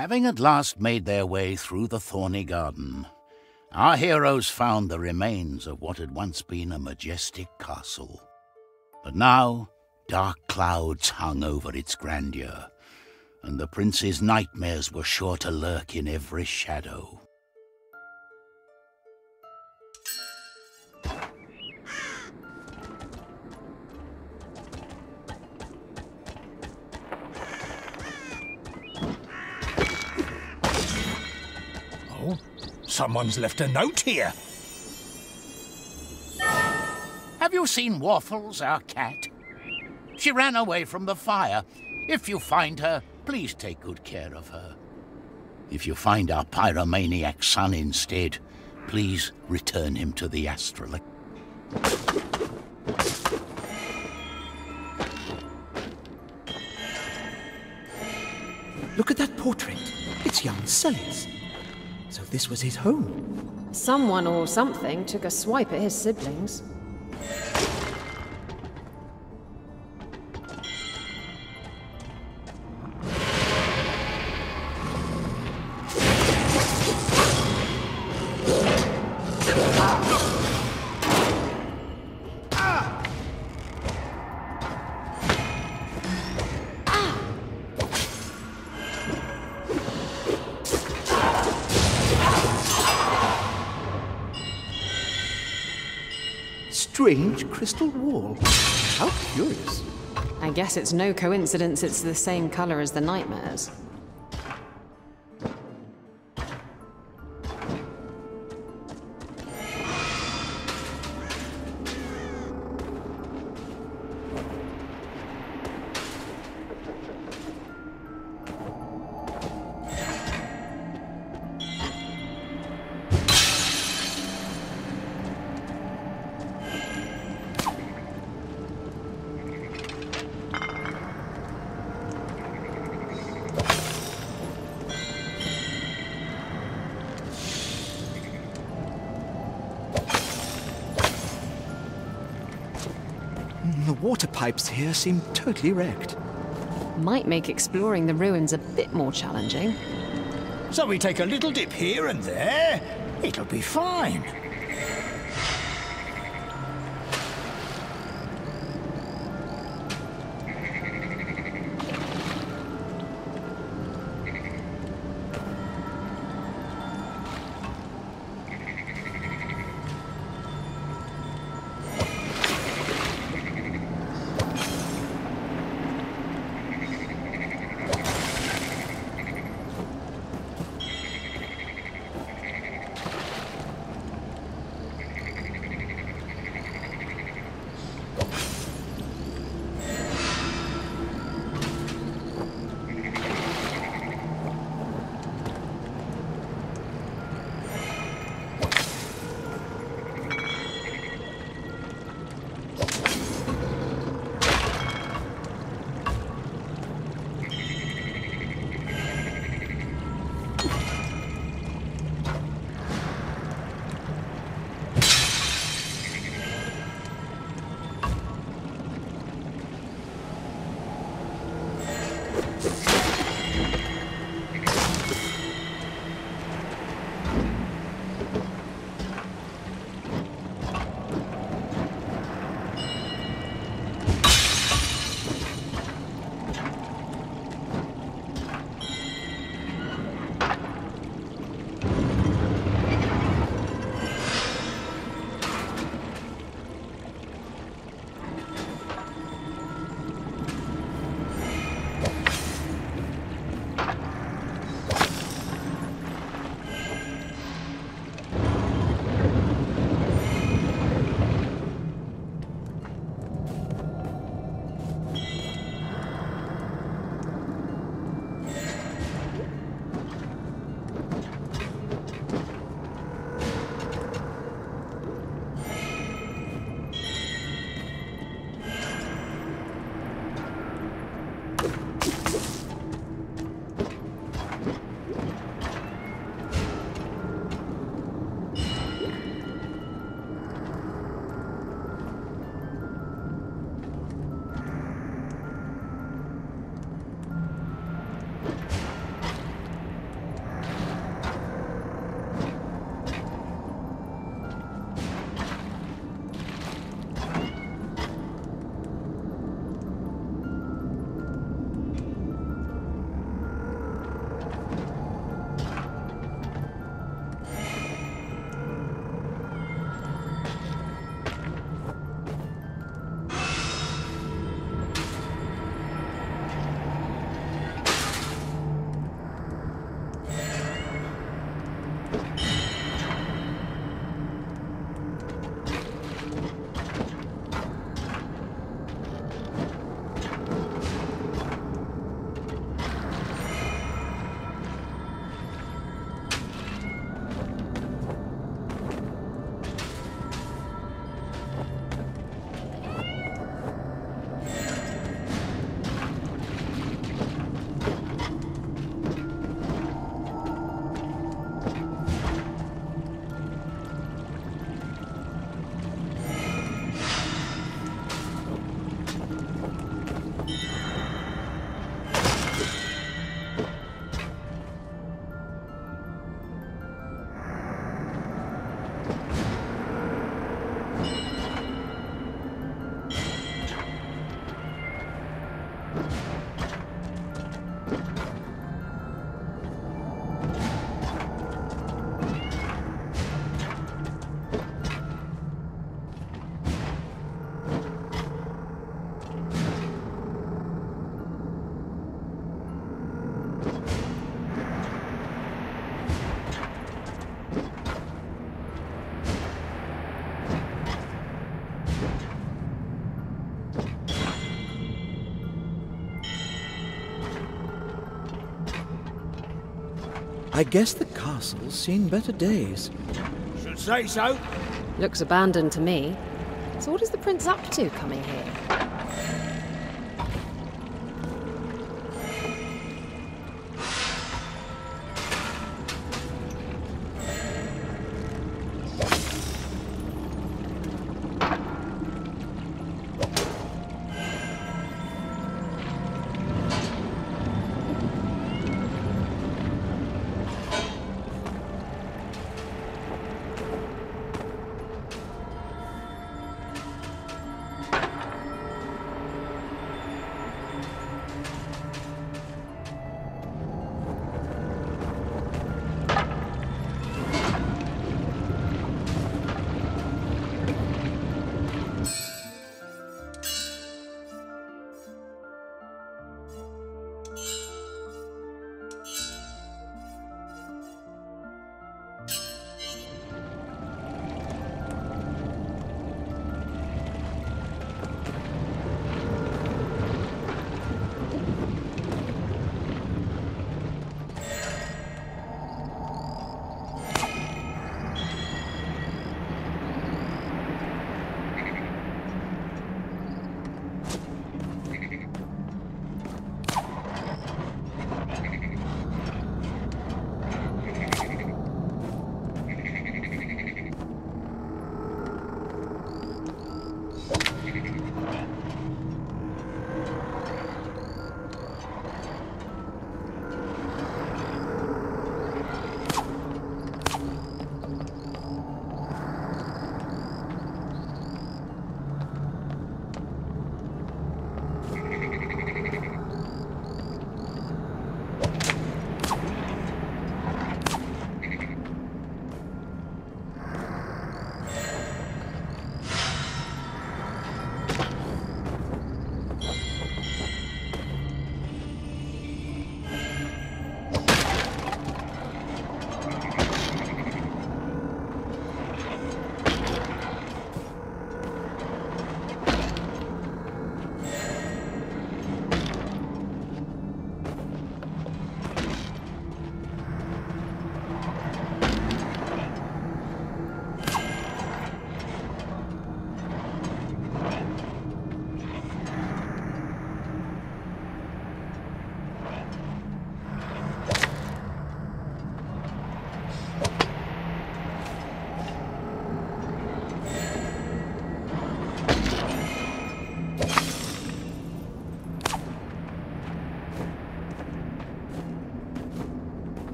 Having at last made their way through the thorny garden, our heroes found the remains of what had once been a majestic castle. But now, dark clouds hung over its grandeur, and the prince's nightmares were sure to lurk in every shadow. Someone's left a note here. Have you seen Waffles, our cat? She ran away from the fire. If you find her, please take good care of her. If you find our pyromaniac son instead, please return him to the astrolite. Look at that portrait. It's young Selius. So this was his home. Someone or something took a swipe at his siblings. Guess it's no coincidence it's the same color as the nightmares. Water pipes here seem totally wrecked. Might make exploring the ruins a bit more challenging. So we take a little dip here and there. It'll be fine. I guess the castle's seen better days. Should say so. Looks abandoned to me. So what is the prince up to coming here?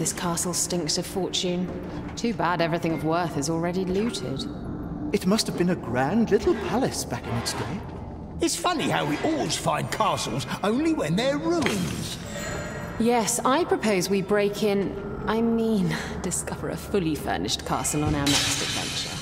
This castle stinks of fortune. Too bad everything of worth is already looted. It must have been a grand little palace back in its day. It's funny how we always find castles only when they're ruins. Yes, I propose we break in. I mean, discover a fully furnished castle on our next adventure.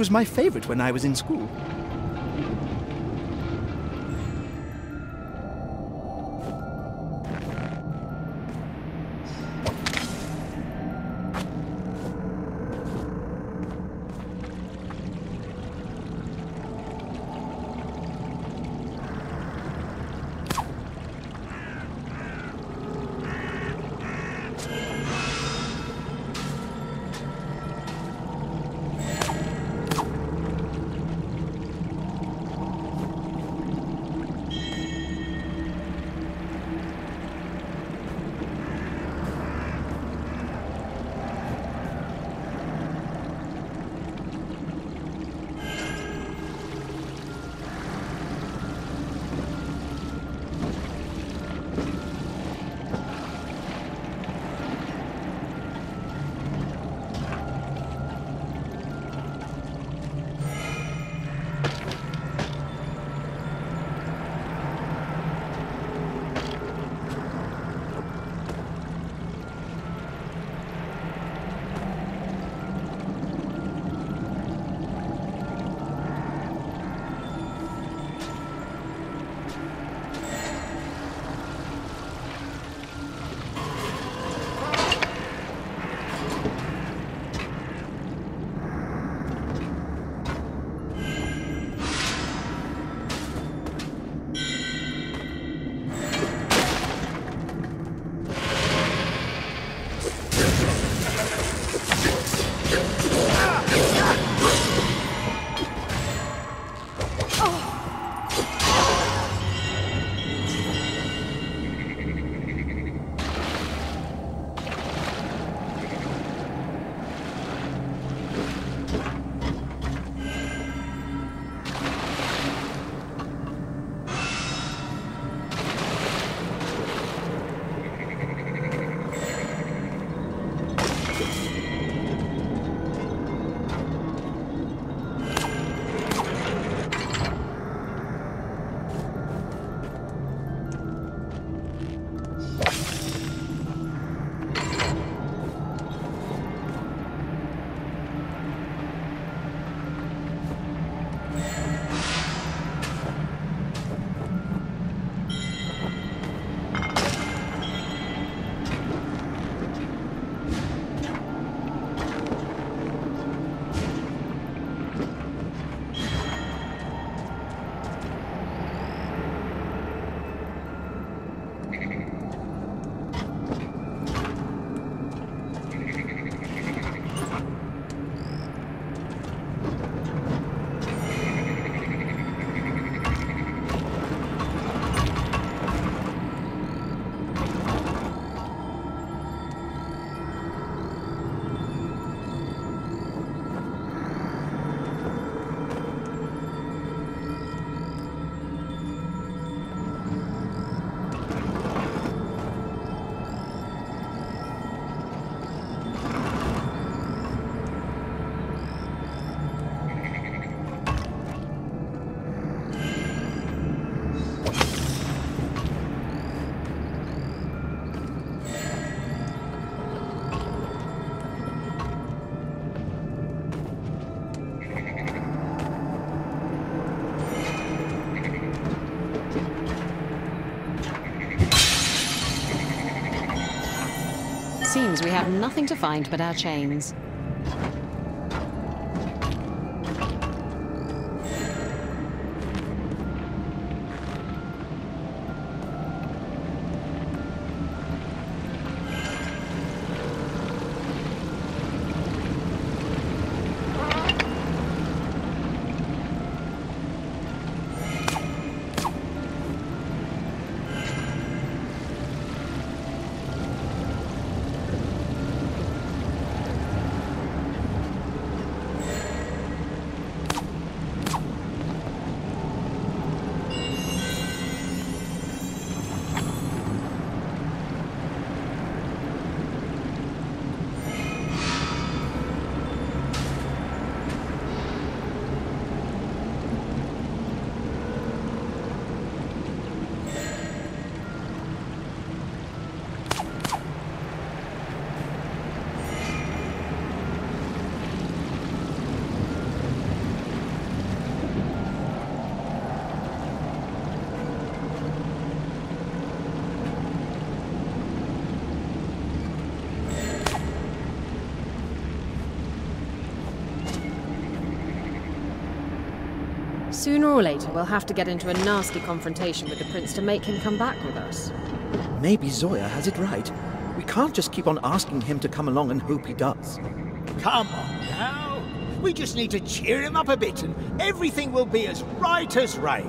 Was my favorite when I was in school. Seems we have nothing to find but our chains. Sooner or later, we'll have to get into a nasty confrontation with the prince to make him come back with us. Maybe Zoya has it right. We can't just keep on asking him to come along and hope he does. Come on now. We just need to cheer him up a bit and everything will be as right as rain.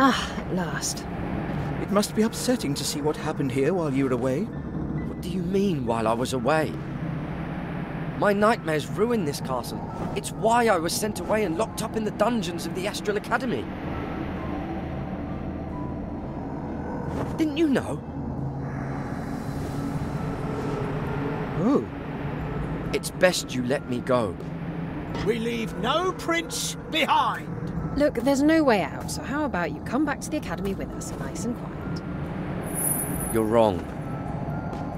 Ah, at last. It must be upsetting to see what happened here while you were away. What do you mean while I was away? My nightmares ruined this castle. It's why I was sent away and locked up in the dungeons of the Astral Academy. Didn't you know? Oh, It's best you let me go. We leave no prince behind. Look, there's no way out, so how about you come back to the Academy with us, nice and quiet? You're wrong.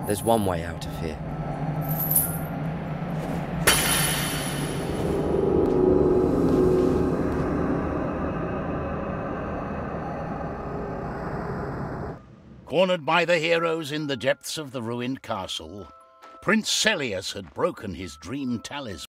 There's one way out of here. Cornered by the heroes in the depths of the ruined castle, Prince Selius had broken his dream talisman.